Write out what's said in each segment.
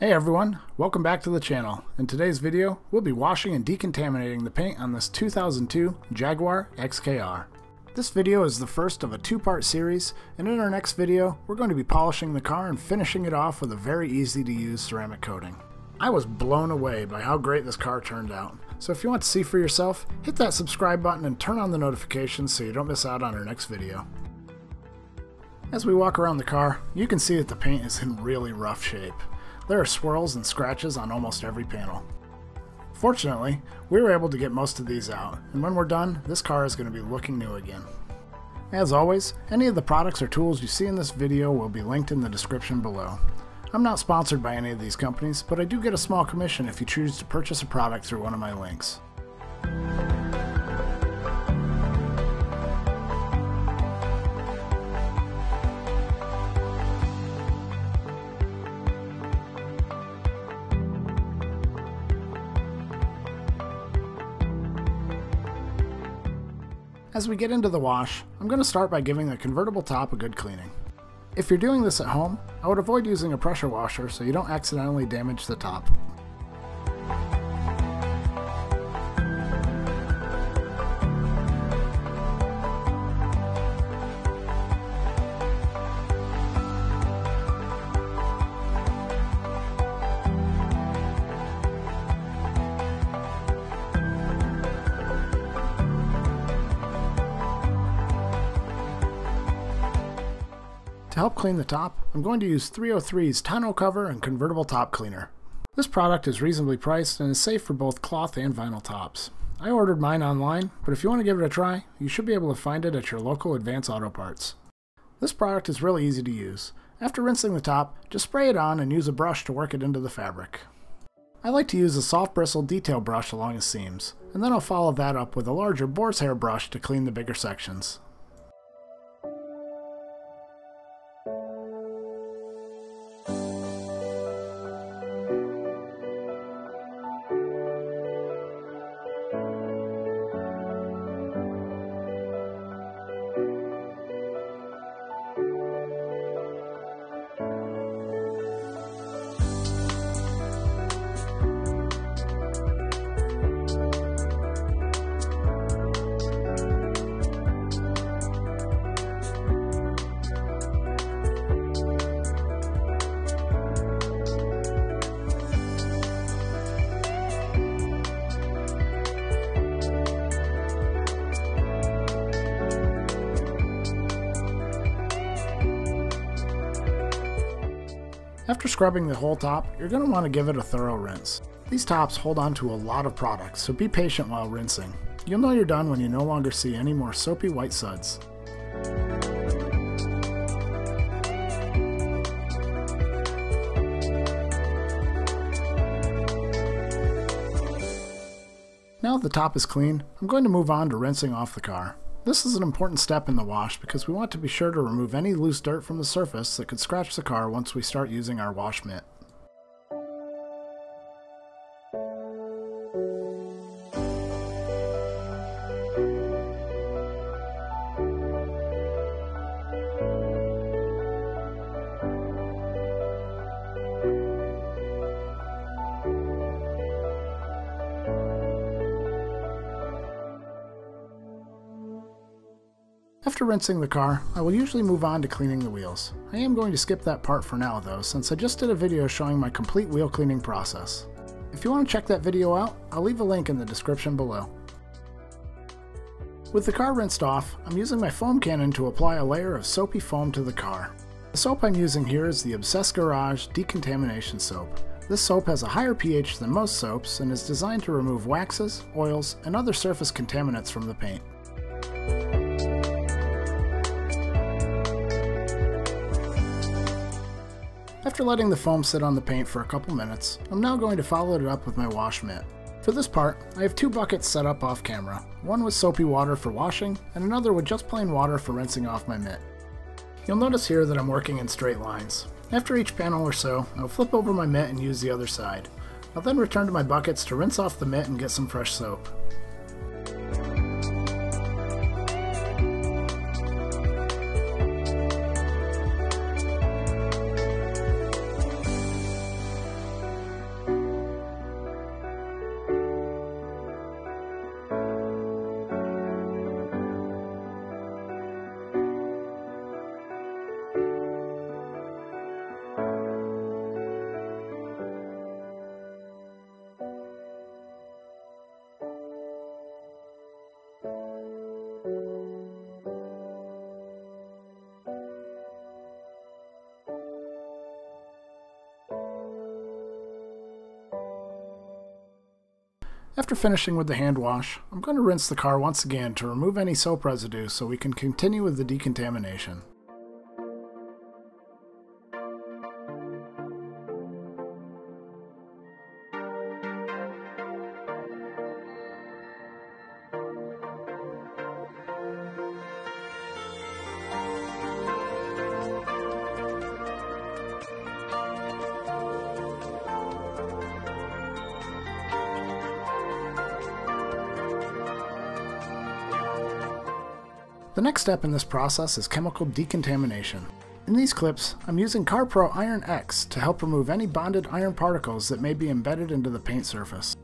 Hey everyone, welcome back to the channel. In today's video, we'll be washing and decontaminating the paint on this 2002 Jaguar XKR. This video is the first of a two-part series, and in our next video, we're going to be polishing the car and finishing it off with a very easy to use ceramic coating. I was blown away by how great this car turned out, so if you want to see for yourself, hit that subscribe button and turn on the notifications so you don't miss out on our next video. As we walk around the car, you can see that the paint is in really rough shape. There are swirls and scratches on almost every panel. Fortunately, we were able to get most of these out, and when we're done, this car is going to be looking new again. As always, any of the products or tools you see in this video will be linked in the description below. I'm not sponsored by any of these companies, but I do get a small commission if you choose to purchase a product through one of my links. As we get into the wash, I'm going to start by giving the convertible top a good cleaning. If you're doing this at home, I would avoid using a pressure washer so you don't accidentally damage the top. To help clean the top, I'm going to use 303's tonneau cover and convertible top cleaner. This product is reasonably priced and is safe for both cloth and vinyl tops. I ordered mine online, but if you want to give it a try, you should be able to find it at your local Advance Auto Parts. This product is really easy to use. After rinsing the top, just spray it on and use a brush to work it into the fabric. I like to use a soft bristle detail brush along the seams, and then I'll follow that up with a larger boar's hair brush to clean the bigger sections. After scrubbing the whole top, you're going to want to give it a thorough rinse. These tops hold on to a lot of product, so be patient while rinsing. You'll know you're done when you no longer see any more soapy white suds. Now that the top is clean, I'm going to move on to rinsing off the car. This is an important step in the wash because we want to be sure to remove any loose dirt from the surface that could scratch the car once we start using our wash mitt. After rinsing the car, I will usually move on to cleaning the wheels. I am going to skip that part for now though, since I just did a video showing my complete wheel cleaning process. If you want to check that video out, I'll leave a link in the description below. With the car rinsed off, I'm using my foam cannon to apply a layer of soapy foam to the car. The soap I'm using here is the Obsessed Garage Decontamination Soap. This soap has a higher pH than most soaps and is designed to remove waxes, oils, and other surface contaminants from the paint. After letting the foam sit on the paint for a couple minutes, I'm now going to follow it up with my wash mitt. For this part, I have two buckets set up off camera, one with soapy water for washing, and another with just plain water for rinsing off my mitt. You'll notice here that I'm working in straight lines. After each panel or so, I'll flip over my mitt and use the other side. I'll then return to my buckets to rinse off the mitt and get some fresh soap. After finishing with the hand wash, I'm going to rinse the car once again to remove any soap residue so we can continue with the decontamination. The next step in this process is chemical decontamination. In these clips, I'm using CarPro Iron X to help remove any bonded iron particles that may be embedded into the paint surface.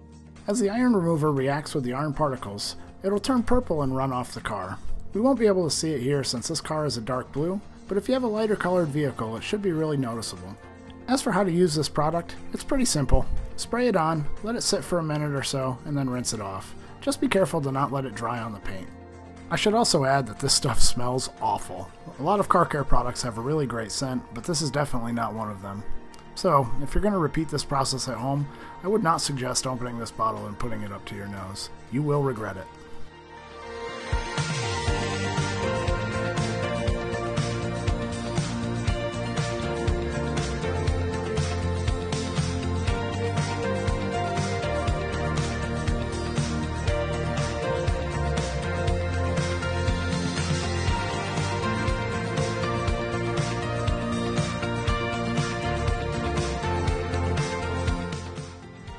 As the iron remover reacts with the iron particles, it'll turn purple and run off the car. We won't be able to see it here since this car is a dark blue, but if you have a lighter colored vehicle, it should be really noticeable. As for how to use this product, it's pretty simple. Spray it on, let it sit for a minute or so, and then rinse it off. Just be careful to not let it dry on the paint. I should also add that this stuff smells awful. A lot of car care products have a really great scent, but this is definitely not one of them. So, if you're going to repeat this process at home, I would not suggest opening this bottle and putting it up to your nose. You will regret it.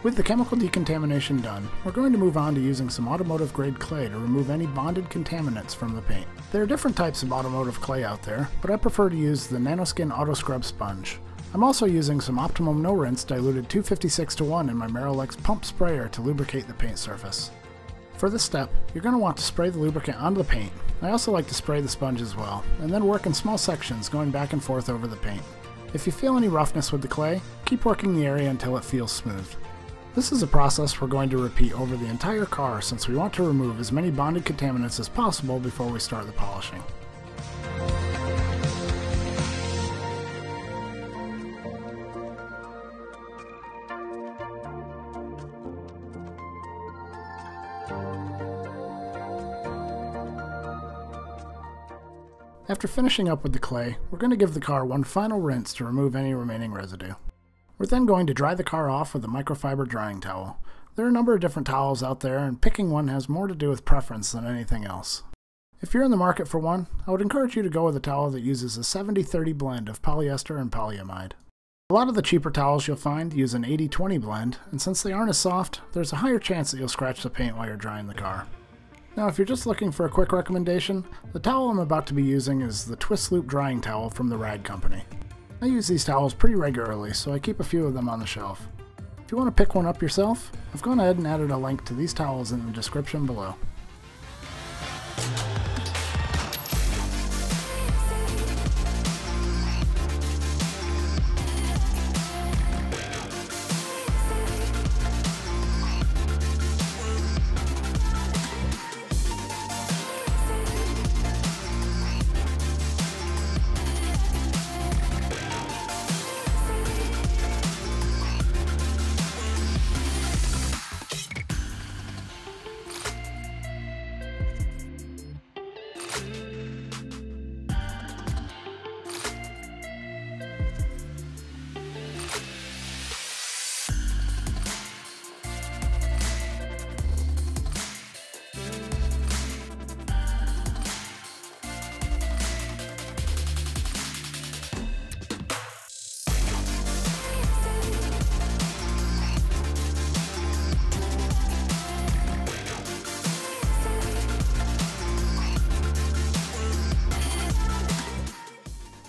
With the chemical decontamination done, we're going to move on to using some automotive grade clay to remove any bonded contaminants from the paint. There are different types of automotive clay out there, but I prefer to use the Nanoskin Auto Scrub Sponge. I'm also using some Optimum No Rinse diluted 256 to 1 in my Marolex pump sprayer to lubricate the paint surface. For this step, you're going to want to spray the lubricant onto the paint. I also like to spray the sponge as well, and then work in small sections going back and forth over the paint. If you feel any roughness with the clay, keep working the area until it feels smooth. This is a process we're going to repeat over the entire car since we want to remove as many bonded contaminants as possible before we start the polishing. After finishing up with the clay, we're going to give the car one final rinse to remove any remaining residue. We're then going to dry the car off with a microfiber drying towel. There are a number of different towels out there, and picking one has more to do with preference than anything else. If you're in the market for one, I would encourage you to go with a towel that uses a 70-30 blend of polyester and polyamide. A lot of the cheaper towels you'll find use an 80-20 blend, and since they aren't as soft, there's a higher chance that you'll scratch the paint while you're drying the car. Now if you're just looking for a quick recommendation, the towel I'm about to be using is the Twist Loop Drying Towel from the Rag Company. I use these towels pretty regularly, so I keep a few of them on the shelf. If you want to pick one up yourself, I've gone ahead and added a link to these towels in the description below.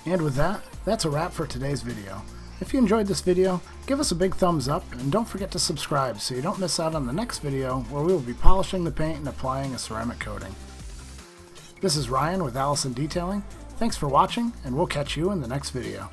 And with that, that's a wrap for today's video. If you enjoyed this video, give us a big thumbs up and don't forget to subscribe so you don't miss out on the next video where we will be polishing the paint and applying a ceramic coating. This is Ryan with Allison Detailing. Thanks for watching and we'll catch you in the next video.